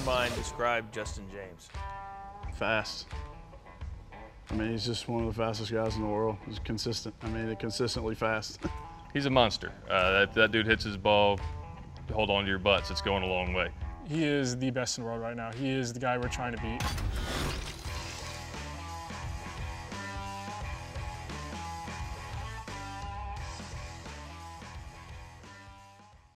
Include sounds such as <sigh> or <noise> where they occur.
your mind describe Justin James? Fast. I mean, he's just one of the fastest guys in the world. He's consistent. I mean, consistently fast. <laughs> He's a monster. Uh, that, that dude hits his ball, hold on to your butts. It's going a long way. He is the best in the world right now. He is the guy we're trying to beat.